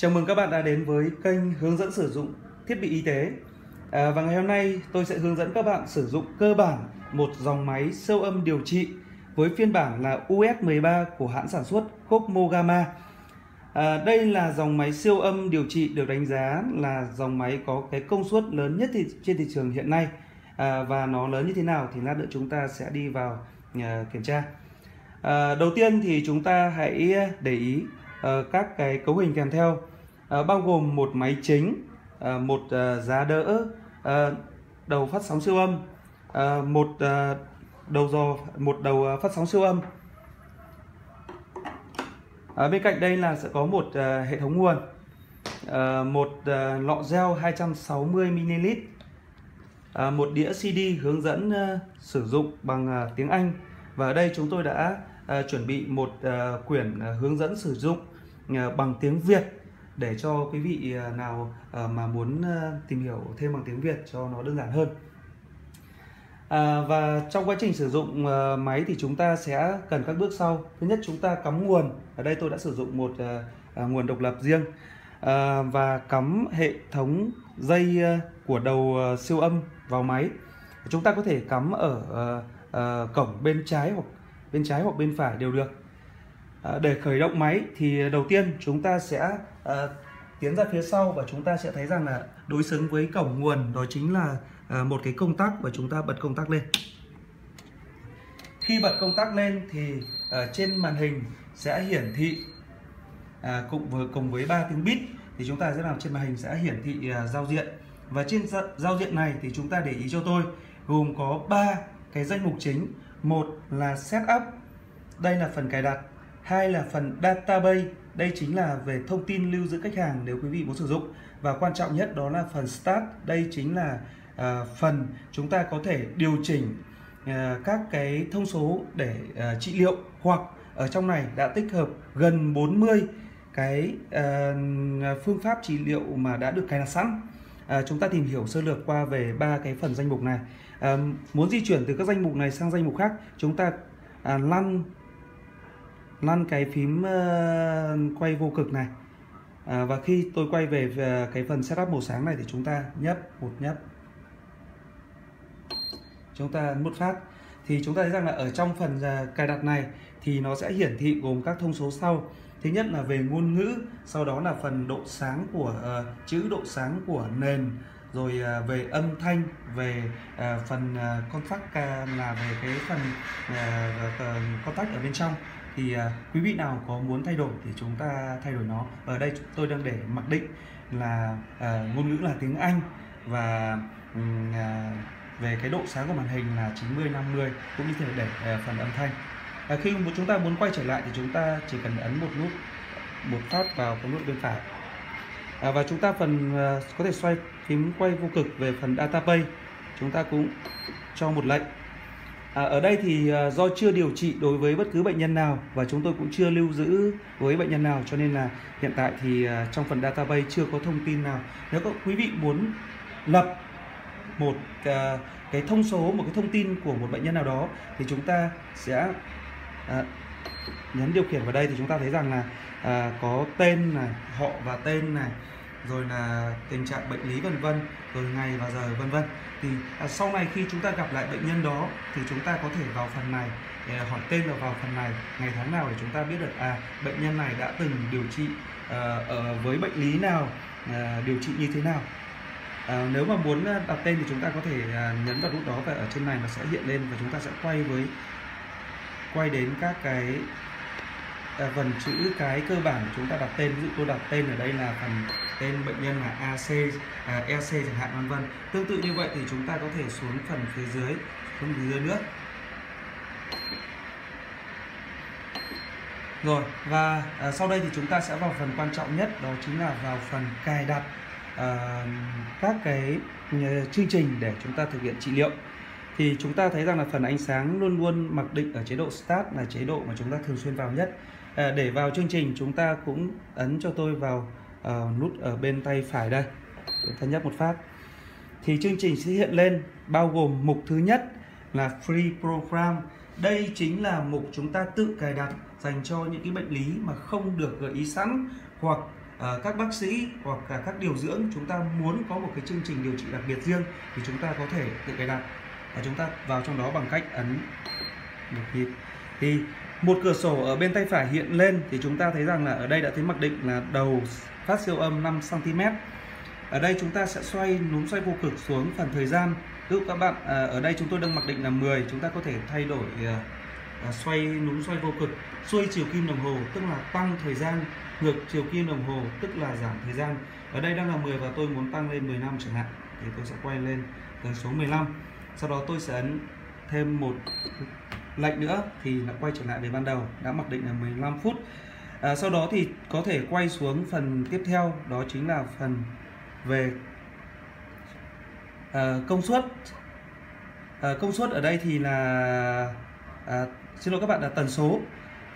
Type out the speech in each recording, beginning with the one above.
Chào mừng các bạn đã đến với kênh hướng dẫn sử dụng thiết bị y tế. À, Và ngày hôm nay tôi sẽ hướng dẫn các bạn sử dụng cơ bản một dòng máy siêu âm điều trị với phiên bản là US13 của hãng sản xuất Cosmogama à, Đây là dòng máy siêu âm điều trị được đánh giá là dòng máy có cái công suất lớn nhất thì trên thị trường hiện nay. À, Và nó lớn như thế nào thì lát nữa chúng ta sẽ đi vào à, kiểm tra. À, Đầu tiên thì chúng ta hãy à, để ý Ờ, các cái cấu hình kèm theo. Ờ, bao gồm một máy chính ờ, một giá đỡ đầu phát sóng siêu âm một đầu dò, một đầu phát sóng siêu âm. Bên cạnh đây là sẽ có một hệ thống nguồn một lọ gel 260 ml một đĩa CD hướng dẫn sử dụng bằng tiếng Anh. Và ở đây chúng tôi đã chuẩn bị một quyển hướng dẫn sử dụng Ờ, bằng tiếng Việt để cho quý vị ờ, nào ờ, mà muốn tìm hiểu thêm bằng tiếng Việt cho nó đơn giản hơn. À, và trong quá trình sử dụng uh, máy thì chúng ta sẽ cần các bước sau. Thứ nhất chúng ta cắm nguồn. Ở đây tôi đã sử dụng một uh, uh, nguồn độc lập riêng uh, và cắm hệ thống dây uh, của đầu uh, siêu âm vào máy. Chúng ta có thể cắm ở uh, uh, cổng bên trái hoặc bên trái hoặc bên phải đều được Ờ, để khởi động máy thì đầu tiên chúng ta sẽ ờ, tiến ra phía sau và chúng ta sẽ thấy rằng là đối xứng với cổng nguồn đó chính là ờ, một cái công tắc và chúng ta bật công tắc lên. Khi bật công tắc lên thì ở trên màn hình sẽ hiển thị à, cùng với cùng với ba tiếng bit thì chúng ta sẽ làm trên màn hình sẽ hiển thị à, giao diện. Và trên giao diện này thì chúng ta để ý cho tôi gồm có ba cái danh mục chính. Một là setup đây là phần cài đặt hai là phần database đây chính là về thông tin lưu giữ khách hàng nếu quý vị muốn sử dụng. Và quan trọng nhất đó là phần start đây chính là à, phần chúng ta có thể điều chỉnh à, các cái thông số để à, trị liệu hoặc ở trong này đã tích hợp gần 40 cái à, phương pháp trị liệu mà đã được cài đặt sẵn. À, chúng ta tìm hiểu sơ lược qua về ba cái phần danh mục này. À, muốn di chuyển từ các danh mục này sang danh mục khác chúng ta à, lăn lăn cái phím uh, quay vô cực này. À, và khi tôi quay về, ờ, cái phần setup màu sáng này thì chúng ta nhấp một nhấp. Chúng ta một phát. Thì chúng ta thấy rằng là ở trong phần uh, cài đặt này thì nó sẽ hiển thị gồm các thông số sau. Thứ nhất là về ngôn ngữ sau đó là phần độ sáng của uh, chữ độ sáng của nền rồi à, về âm thanh về à, phần con contact là về cái phần con contact ở bên trong. Thì quý vị nào có muốn thay đổi thì chúng ta thay đổi nó. Ở đây tôi đang để mặc định là ngôn ngữ là tiếng Anh và về cái độ sáng của màn hình là 90 50 cũng như thể để phần âm thanh. À, khi chúng ta muốn quay trở lại thì chúng ta chỉ cần ấn một nút một phát vào cái nút bên phải à, và chúng ta phần à, có thể xoay phím quay vô cực về phần data pay chúng ta cũng cho một lệnh À, ở đây thì à, do chưa điều trị đối với bất cứ bệnh nhân nào và chúng tôi cũng chưa lưu giữ với bệnh nhân nào cho nên là hiện tại thì à, trong phần database chưa có thông tin nào. Nếu các quý vị muốn lập một cái thông số, một cái thông tin của một bệnh nhân nào đó thì chúng ta sẽ nhấn điều khiển vào đây thì chúng ta thấy rằng là à, có tên này, họ và tên này rồi là tình trạng bệnh lý vân vân rồi ngày và giờ vân vân. Thì à, sau này khi chúng ta gặp lại bệnh nhân đó thì chúng ta có thể vào phần này để hỏi tên là vào phần này ngày tháng nào để chúng ta biết được à bệnh nhân này đã từng điều trị à, ở với bệnh lý nào à, điều trị như thế nào. À, nếu mà muốn à, đặt tên thì chúng ta có thể à, nhấn vào nút đó và ở trên này nó sẽ hiện lên và chúng ta sẽ quay với quay đến các cái à, phần chữ cái cơ bản chúng ta đặt tên ví dụ tôi đặt tên ở đây là phần tên bệnh nhân là AC, à, EC chẳng hạn vân vân. Tương tự như vậy thì chúng ta có thể xuống phần phía dưới, xuống phía dưới nữa. Rồi và à, sau đây thì chúng ta sẽ vào phần quan trọng nhất đó chính là vào phần cài đặt à, các cái à, chương trình để chúng ta thực hiện trị liệu thì chúng ta thấy rằng là phần ánh sáng luôn luôn mặc định ở chế độ start là chế độ mà chúng ta thường xuyên vào nhất. À, để vào chương trình chúng ta cũng ấn cho tôi vào uh, nút ở bên tay phải đây. Để ta nhấp một phát. Thì chương trình sẽ hiện lên bao gồm mục thứ nhất là free program. Đây chính là mục chúng ta tự cài đặt dành cho những cái bệnh lý mà không được gợi ý sẵn hoặc ờ, các bác sĩ hoặc là các điều dưỡng. Chúng ta muốn có một cái chương trình điều trị đặc biệt riêng thì chúng ta có thể tự cài đặt và chúng ta vào trong đó bằng cách ấn một nhịp. Thì một cửa sổ ở bên tay phải hiện lên thì chúng ta thấy rằng là ở đây đã thấy mặc định là đầu phát siêu âm 5 cm ở đây chúng ta sẽ xoay núm xoay vô cực xuống phần thời gian. Ví dụ các bạn à, ở đây chúng tôi đang mặc định là 10 chúng ta có thể thay đổi à, à, xoay núm xoay vô cực xuôi chiều kim đồng hồ tức là tăng thời gian ngược chiều kim đồng hồ tức là giảm thời gian. Ở đây đang là 10 và tôi muốn tăng lên 10 năm chẳng hạn thì tôi sẽ quay lên tần số 15 sau đó tôi sẽ ấn thêm một lệnh nữa thì nó quay trở lại về ban đầu. Đã mặc định là 15 phút. À, sau đó thì có thể quay xuống phần tiếp theo đó chính là phần về à, công suất. À, công suất ở đây thì là à, xin lỗi các bạn là tần số.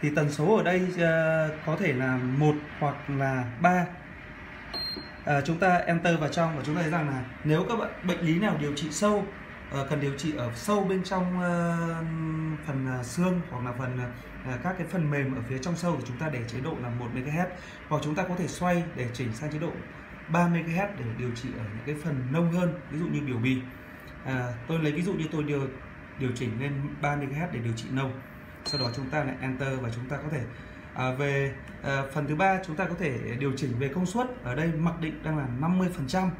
Thì tần số ở đây à, có thể là một hoặc là ba. À, chúng ta enter vào trong và chúng ta thấy rằng là nếu các bạn bệnh lý nào điều trị sâu Ờ, cần điều trị ở sâu bên trong ờ, phần ờ, xương hoặc là phần các cái phần mềm ở phía trong sâu thì chúng ta để chế độ là 1 MHz hoặc chúng ta có thể xoay để chỉnh sang chế độ 3 MHz để điều trị ở những cái phần nông hơn ví dụ như biểu bì. À, tôi lấy ví dụ như tôi điều điều chỉnh lên 3 MHz để điều trị nông sau đó chúng ta lại enter và chúng ta có thể à, về à, phần thứ ba chúng ta có thể điều chỉnh về công suất. Ở đây mặc định đang là 50 phần trăm.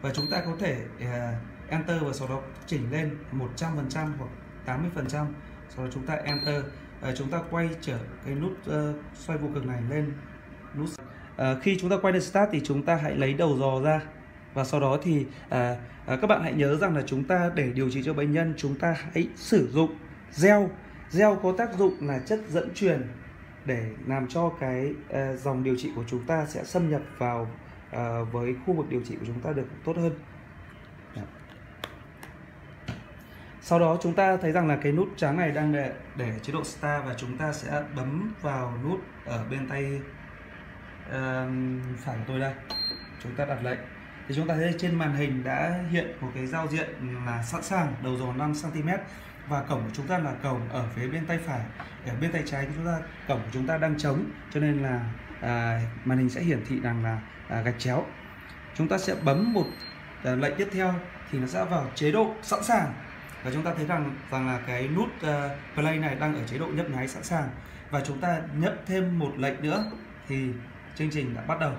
Và chúng ta có thể à, enter và sau đó chỉnh lên 100% hoặc 80% sau đó chúng ta enter. À, chúng ta quay trở cái nút uh, xoay vô cực này lên nút à, khi chúng ta quay lên start thì chúng ta hãy lấy đầu dò ra và sau đó thì à, à, các bạn hãy nhớ rằng là chúng ta để điều trị cho bệnh nhân chúng ta hãy sử dụng gel. Gel có tác dụng là chất dẫn truyền để làm cho cái uh, dòng điều trị của chúng ta sẽ xâm nhập vào uh, với khu vực điều trị của chúng ta được tốt hơn. Sau đó chúng ta thấy rằng là cái nút trắng này đang để, để chế độ start và chúng ta sẽ bấm vào nút ở bên tay uh, phải của tôi đây. Chúng ta đặt lệnh thì chúng ta thấy trên màn hình đã hiện một cái giao diện là sẵn sàng đầu dò 5 cm và cổng của chúng ta là cổng ở phía bên tay phải ở bên tay trái của chúng ta cổng của chúng ta đang trống. Cho nên là à, màn hình sẽ hiển thị rằng là à, gạch chéo. Chúng ta sẽ bấm một à, lệnh tiếp theo thì nó sẽ vào chế độ sẵn sàng và chúng ta thấy rằng rằng là cái nút uh, play này đang ở chế độ nhấp nháy sẵn sàng. Và chúng ta nhấp thêm một lệnh nữa thì chương trình đã bắt đầu.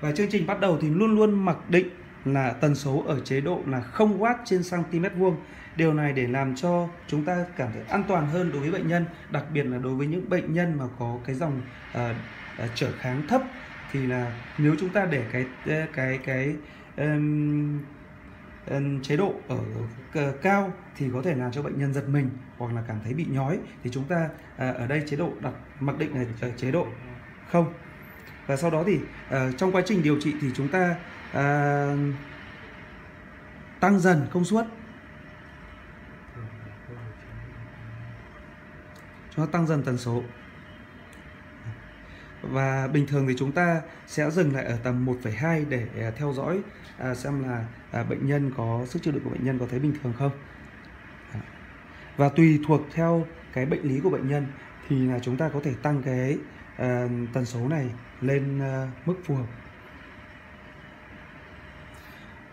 Và chương trình bắt đầu thì luôn luôn mặc định là tần số ở chế độ là 0 W trên cm vuông. Điều này để làm cho chúng ta cảm thấy an toàn hơn đối với bệnh nhân đặc biệt là đối với những bệnh nhân mà có cái dòng uh, uh, trở kháng thấp. Thì là nếu chúng ta để cái cái cái um, Ờ, chế độ ở cao thì có thể làm cho bệnh nhân giật mình hoặc là cảm thấy bị nhói. Thì chúng ta à, ở đây chế độ đặt, mặc định là ờ, chế độ không. Và sau đó thì ờ, trong quá trình điều trị thì chúng ta à, tăng dần công suất. Chúng ta tăng dần tần số và bình thường thì chúng ta sẽ dừng lại ở tầm 1,2 để à, theo dõi à, xem là à, bệnh nhân có sức chịu đựng của bệnh nhân có thấy bình thường không. Và tùy thuộc theo cái bệnh lý của bệnh nhân thì là chúng ta có thể tăng cái tần số này lên mức phù hợp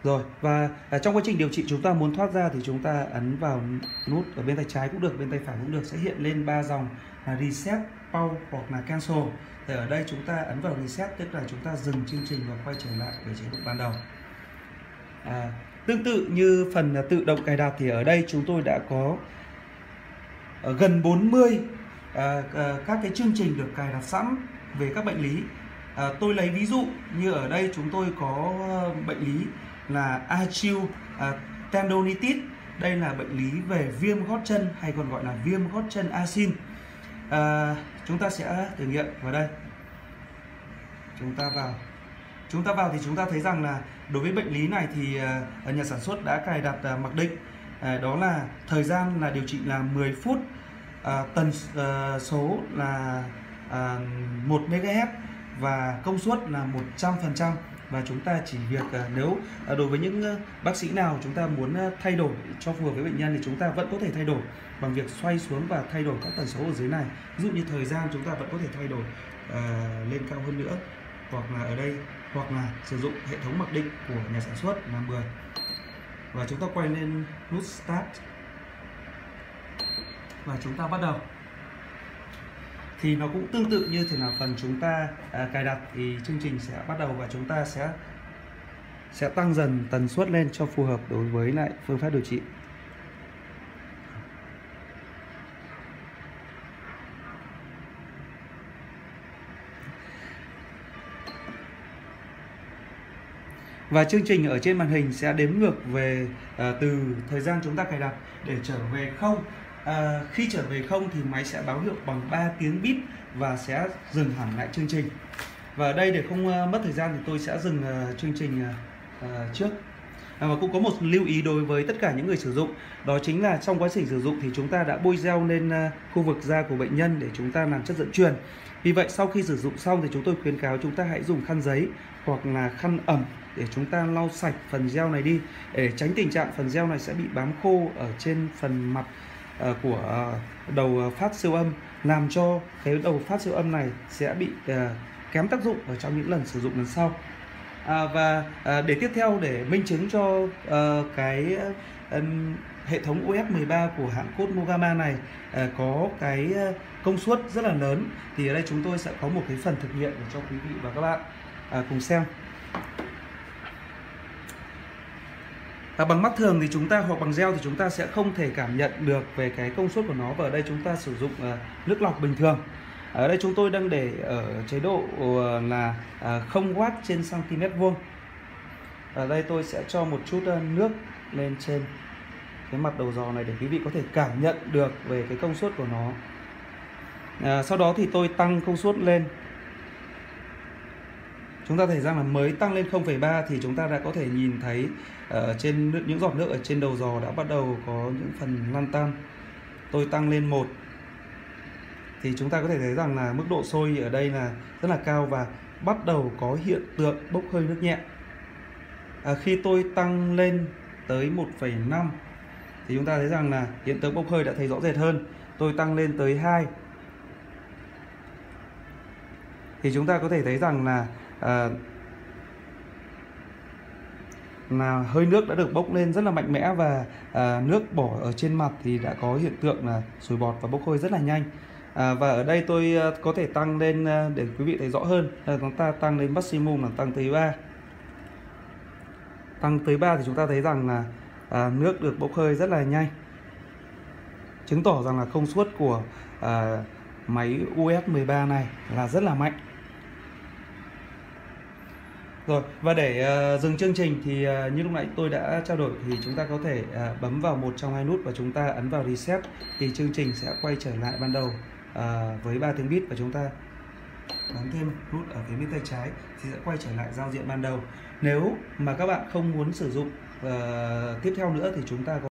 rồi và à, trong quá trình điều trị chúng ta muốn thoát ra thì chúng ta ấn vào nút ở bên tay trái cũng được bên tay phải cũng được sẽ hiện lên ba dòng là reset pause hoặc là cancel. Thì ở đây chúng ta ấn vào reset tức là chúng ta dừng chương trình và quay trở lại với chế độ ban đầu. À, tương tự như phần à, tự động cài đặt thì ở đây chúng tôi đã có à, gần 40 à, à, các cái chương trình được cài đặt sẵn về các bệnh lý. À, tôi lấy ví dụ như ở đây chúng tôi có bệnh lý là Achilles à, tendonitis. Đây là bệnh lý về viêm gót chân hay còn gọi là viêm gót chân asin à, chúng ta sẽ thử nghiệm vào đây. Chúng ta vào. Chúng ta vào thì chúng ta thấy rằng là đối với bệnh lý này thì uh, nhà sản xuất đã cài đặt uh, mặc định uh, đó là thời gian là điều trị là 10 phút tần số là 1 MHz và công suất là 100% và chúng ta chỉ việc à, nếu à, đối với những bác sĩ nào chúng ta muốn thay đổi cho phù hợp với bệnh nhân thì chúng ta vẫn có thể thay đổi bằng việc xoay xuống và thay đổi các tần số ở dưới này. Ví dụ như thời gian chúng ta vẫn có thể thay đổi à, lên cao hơn nữa, hoặc là ở đây, hoặc là sử dụng hệ thống mặc định của nhà sản xuất là 10 và chúng ta quay lên nút start. Và chúng ta bắt đầu thì nó cũng tương tự như thế nào phần chúng ta à, cài đặt thì chương trình sẽ bắt đầu và chúng ta sẽ sẽ tăng dần tần suất lên cho phù hợp đối với lại phương pháp điều trị. Và chương trình ở trên màn hình sẽ đếm ngược về à, từ thời gian chúng ta cài đặt để trở về không à, khi trở về không thì máy sẽ báo hiệu bằng 3 tiếng bíp và sẽ dừng hẳn lại chương trình. Và ở đây để không uh, mất thời gian thì tôi sẽ dừng uh, chương trình uh, trước. À, và cũng có một lưu ý đối với tất cả những người sử dụng đó chính là trong quá trình sử dụng thì chúng ta đã bôi gel lên uh, khu vực da của bệnh nhân để chúng ta làm chất dẫn truyền. Vì vậy sau khi sử dụng xong thì chúng tôi khuyến cáo chúng ta hãy dùng khăn giấy hoặc là khăn ẩm để chúng ta lau sạch phần gel này đi để tránh tình trạng phần gel này sẽ bị bám khô ở trên phần mặt Ờ, của ờ, đầu phát siêu âm làm cho cái đầu phát siêu âm này sẽ bị ờ, kém tác dụng ở trong những lần sử dụng lần sau. À, và à, để tiếp theo để minh chứng cho cái hệ thống UF 13 của hãng cốt Mogama này có cái công suất rất là lớn thì ở đây chúng tôi sẽ có một cái phần thực nghiệm để cho quý vị và các bạn cùng xem. À, bằng mắt thường thì chúng ta hoặc bằng gel thì chúng ta sẽ không thể cảm nhận được về cái công suất của nó. Và ở đây chúng ta sử dụng ờ, nước lọc bình thường. Ở đây chúng tôi đang để ở chế độ ờ, là ờ, không 0 w trên cm vuông. Ở đây tôi sẽ cho một chút nước lên trên cái mặt đầu giò này để quý vị có thể cảm nhận được về cái công suất của nó. À, sau đó thì tôi tăng công suất lên chúng ta thấy rằng là mới tăng lên 0,3 thì chúng ta đã có thể nhìn thấy ở trên những giọt nước ở trên đầu giò đã bắt đầu có những phần lan tan tôi tăng lên một thì chúng ta có thể thấy rằng là mức độ sôi ở đây là rất là cao và bắt đầu có hiện tượng bốc hơi nước nhẹ. À, khi tôi tăng lên tới 1,5 thì chúng ta thấy rằng là hiện tượng bốc hơi đã thấy rõ rệt hơn. Tôi tăng lên tới 2 thì chúng ta có thể thấy rằng là Ờ, à, là hơi nước đã được bốc lên rất là mạnh mẽ và à, nước bỏ ở trên mặt thì đã có hiện tượng là sủi bọt và bốc hơi rất là nhanh. À, và ở đây tôi có thể tăng lên để quý vị thấy rõ hơn. À, chúng ta tăng lên maximum là tăng tới 3 tăng tới 3 thì chúng ta thấy rằng là à, nước được bốc hơi rất là nhanh. Chứng tỏ rằng là công suất của à, máy US13 này là rất là mạnh rồi và để uh, dừng chương trình thì uh, như lúc nãy tôi đã trao đổi thì chúng ta có thể uh, bấm vào một trong hai nút và chúng ta ấn vào reset thì chương trình sẽ quay trở lại ban đầu uh, với ba tiếng bit và chúng ta bấm thêm nút ở phía bên tay trái thì sẽ quay trở lại giao diện ban đầu. Nếu mà các bạn không muốn sử dụng uh, tiếp theo nữa thì chúng ta có